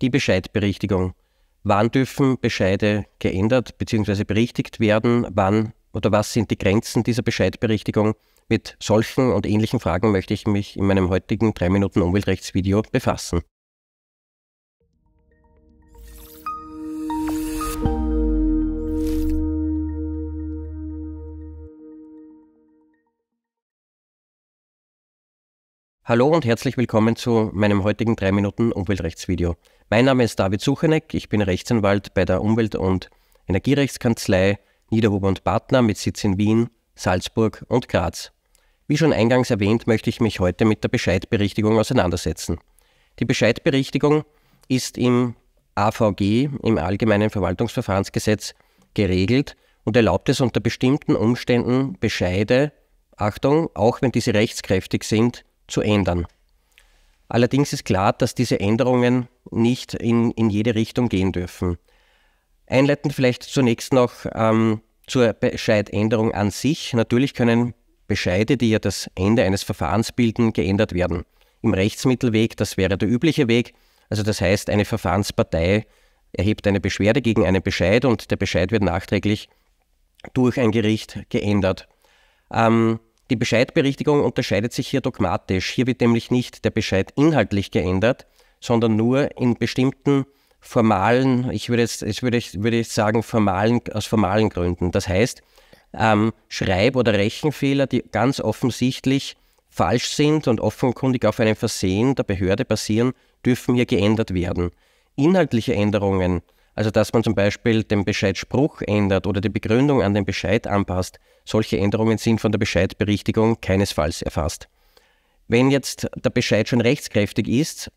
die Bescheidberichtigung. Wann dürfen Bescheide geändert bzw. berichtigt werden? Wann oder was sind die Grenzen dieser Bescheidberichtigung? Mit solchen und ähnlichen Fragen möchte ich mich in meinem heutigen 3 Minuten Umweltrechtsvideo befassen. Hallo und herzlich willkommen zu meinem heutigen 3 Minuten Umweltrechtsvideo. Mein Name ist David Sucheneck, ich bin Rechtsanwalt bei der Umwelt- und Energierechtskanzlei Niederhuber und Partner mit Sitz in Wien, Salzburg und Graz. Wie schon eingangs erwähnt, möchte ich mich heute mit der Bescheidberichtigung auseinandersetzen. Die Bescheidberichtigung ist im AVG, im Allgemeinen Verwaltungsverfahrensgesetz, geregelt und erlaubt es unter bestimmten Umständen Bescheide, Achtung, auch wenn diese rechtskräftig sind, zu ändern. Allerdings ist klar, dass diese Änderungen nicht in, in jede Richtung gehen dürfen. Einleitend vielleicht zunächst noch ähm, zur Bescheidänderung an sich. Natürlich können Bescheide, die ja das Ende eines Verfahrens bilden, geändert werden. Im Rechtsmittelweg, das wäre der übliche Weg. Also das heißt, eine Verfahrenspartei erhebt eine Beschwerde gegen einen Bescheid und der Bescheid wird nachträglich durch ein Gericht geändert. Ähm, die Bescheidberichtigung unterscheidet sich hier dogmatisch. Hier wird nämlich nicht der Bescheid inhaltlich geändert, sondern nur in bestimmten formalen, ich würde jetzt, jetzt würde ich, würde ich sagen, formalen, aus formalen Gründen. Das heißt, ähm, Schreib- oder Rechenfehler, die ganz offensichtlich falsch sind und offenkundig auf einem Versehen der Behörde basieren, dürfen hier geändert werden. Inhaltliche Änderungen also dass man zum Beispiel den Bescheidspruch ändert oder die Begründung an den Bescheid anpasst. Solche Änderungen sind von der Bescheidberichtigung keinesfalls erfasst. Wenn jetzt der Bescheid schon rechtskräftig ist,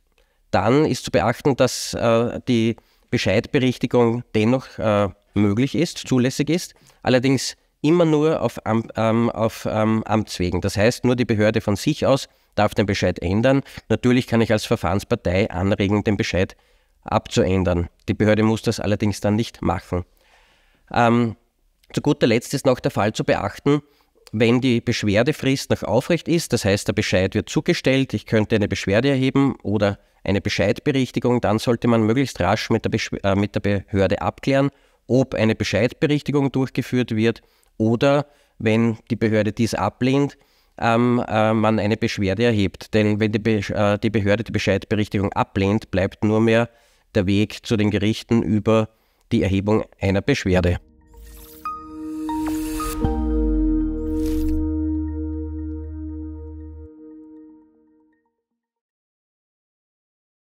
dann ist zu beachten, dass äh, die Bescheidberichtigung dennoch äh, möglich ist, zulässig ist, allerdings immer nur auf, ähm, auf ähm, Amtswegen. Das heißt, nur die Behörde von sich aus darf den Bescheid ändern. Natürlich kann ich als Verfahrenspartei anregen, den Bescheid abzuändern. Die Behörde muss das allerdings dann nicht machen. Ähm, zu guter Letzt ist noch der Fall zu beachten, wenn die Beschwerdefrist noch aufrecht ist, das heißt der Bescheid wird zugestellt, ich könnte eine Beschwerde erheben oder eine Bescheidberichtigung, dann sollte man möglichst rasch mit der, Beschw äh, mit der Behörde abklären, ob eine Bescheidberichtigung durchgeführt wird oder wenn die Behörde dies ablehnt, ähm, äh, man eine Beschwerde erhebt. Denn wenn die, Be äh, die Behörde die Bescheidberichtigung ablehnt, bleibt nur mehr der Weg zu den Gerichten über die Erhebung einer Beschwerde.